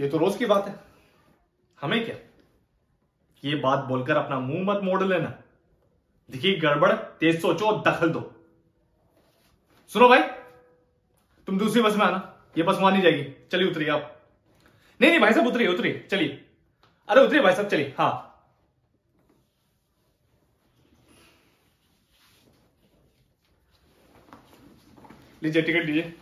ये तो रोज की बात है। हमें क्या? ये बात बोलकर अपना मुँह मत मोड़ लेना। देखिए, गड़बड़, तेज सोचो दखल दो। सुनो भाई, तुम दूसरी बस में आना। ये बस वहाँ नहीं जाएगी। चलिए, उतरिए आप। नहीं नहीं, भाई साहब, उतरिए उतरिए। चलिए। अरे, उतरिए भाई साहब, चलिए। हाँ। लीजिए, टिकट लीजिए।